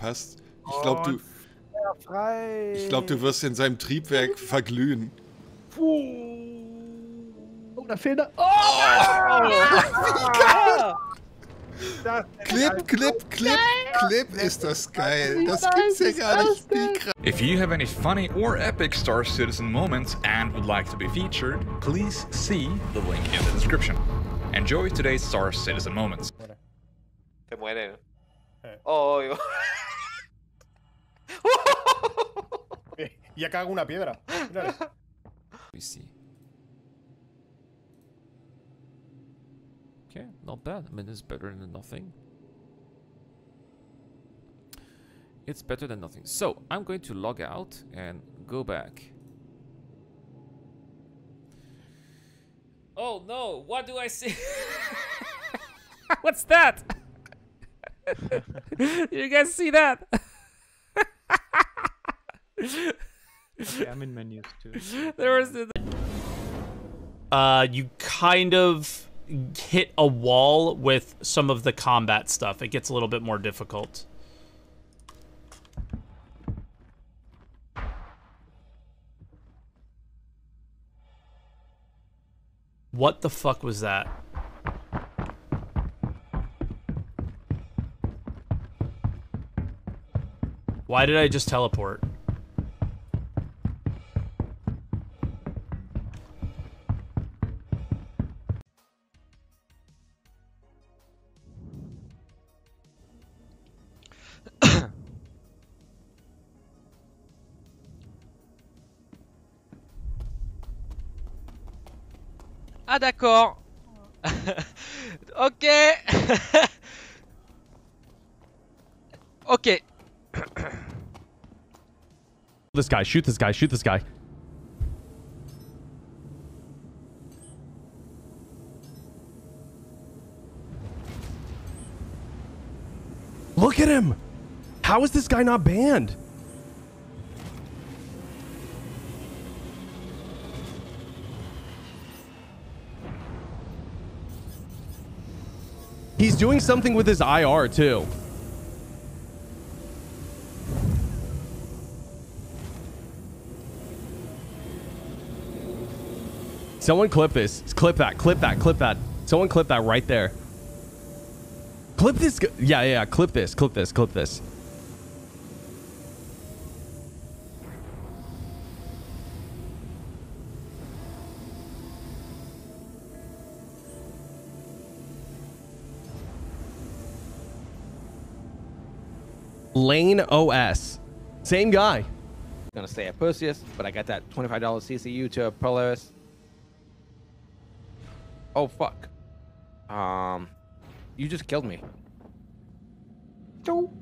passt. Ich glaube, du. Ich glaube, du wirst in seinem Triebwerk verglühen. Oh, da fehlt er. Oh! oh! Wie geil! Clip, Clip, Clip, Clip ist das geil. Das gibt's ja gar nicht. If you have any funny or epic Star Citizen moments and would like to be featured, please see the link in the description. Enjoy today's Star Citizen moments. Se muere. Oh, yo. Ya cago una piedra. We see. Okay, not bad. I mean, it's better than nothing. It's better than nothing. So, I'm going to log out and go back. Oh no, what do I see? What's that? you guys see that? okay, I'm in menus too. There was the uh you kind of hit a wall with some of the combat stuff. It gets a little bit more difficult. What the fuck was that? Why did I just teleport? Ah d'accord. ok. ok. this guy, shoot this guy, shoot this guy. Look at him! How is this guy not banned? He's doing something with his IR too. Someone clip this. Clip that. Clip that. Clip that. Someone clip that right there. Clip this. Yeah, yeah. Clip this. Clip this. Clip this. Lane OS. Same guy. Gonna stay at Perseus, but I got that $25 CCU to Polaris. Oh fuck. Um you just killed me. No.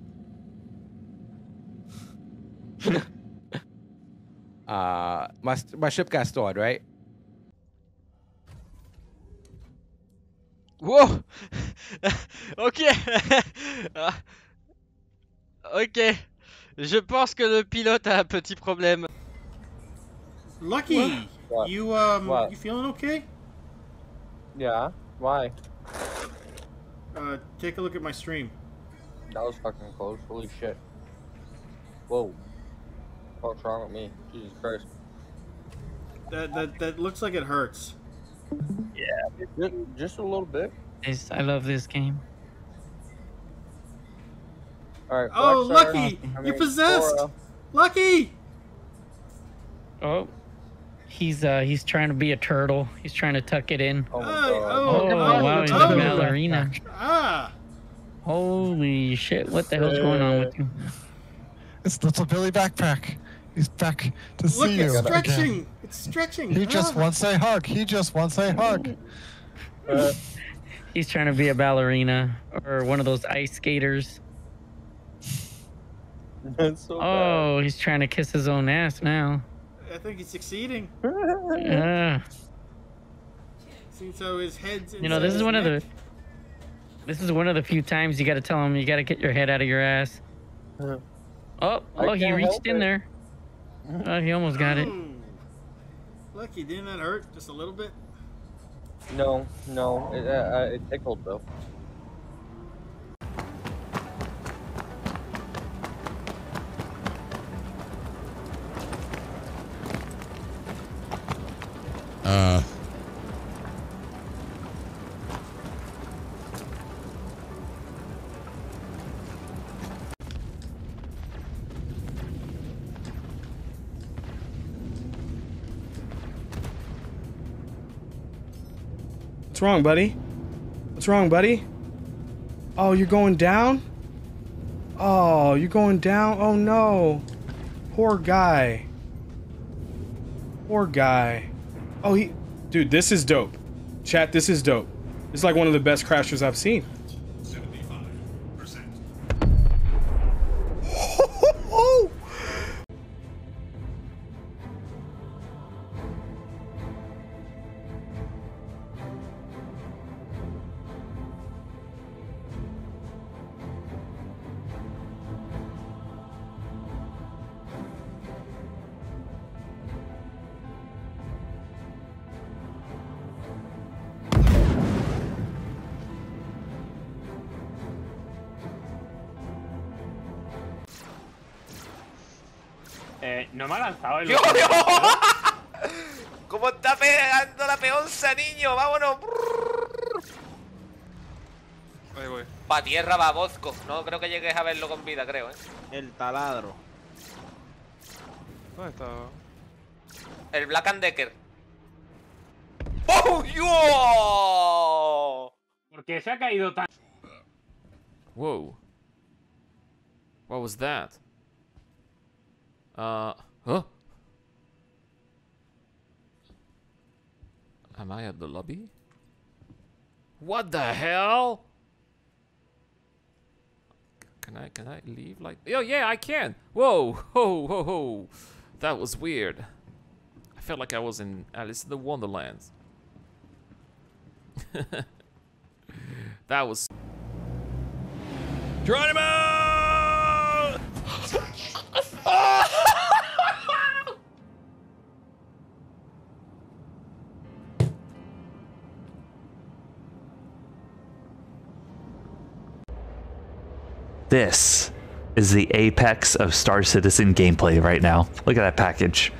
uh my my ship got stored, right? Whoa. ok. Ok. Je pense que le pilote a un petit problème. Lucky, what? you um, what? you feeling okay? Yeah. Why? Uh, take a look at my stream. That was fucking close. Holy shit. Whoa. What's wrong with me? Jesus Christ. That that that looks like it hurts. Yeah, just a little bit. I love this game. All right. Oh, Lucky! You're possessed! Cora. Lucky! Oh. He's uh he's trying to be a turtle. He's trying to tuck it in. Oh, oh, oh, oh wow, he's a ballerina. Ah. Holy shit, what the hell's going on with you? It's little Billy backpack. He's back to Look, see it's you. stretching. Again. It's stretching. He just ah. wants a hug. He just wants a hug. Uh, he's trying to be a ballerina or one of those ice skaters. That's so oh, bad. he's trying to kiss his own ass now. I think he's succeeding. yeah. Seems so his head's You know, this is one neck. of the. This is one of the few times you got to tell him you got to get your head out of your ass. Oh, oh, he reached in it. there. Oh, he almost got it. Lucky, didn't that hurt just a little bit? No, no, it, uh, it tickled though. Uh. What's wrong, buddy? What's wrong, buddy? Oh, you're going down? Oh, you're going down? Oh no. Poor guy. Poor guy. Oh, he... Dude, this is dope. Chat, this is dope. It's like one of the best crashers I've seen. Eh, no me ha lanzado el... ¡Dios, ¿Cómo está pegando la peonza, niño? ¡Vámonos! Ahí voy. Pa' tierra va Bosco. No creo que llegues a verlo con vida, creo, ¿eh? El taladro. ¿Dónde está? El Black and Decker. ¡Oh, yo! ¿Por qué se ha caído tan...? Whoa. What was that? Uh, huh? Am I at the lobby? What the hell? Can I, can I leave like... Oh, yeah, I can! Whoa, ho, ho, ho! That was weird. I felt like I was in Alice in the Wonderland. that was... Geronimo! This is the apex of Star Citizen gameplay right now. Look at that package.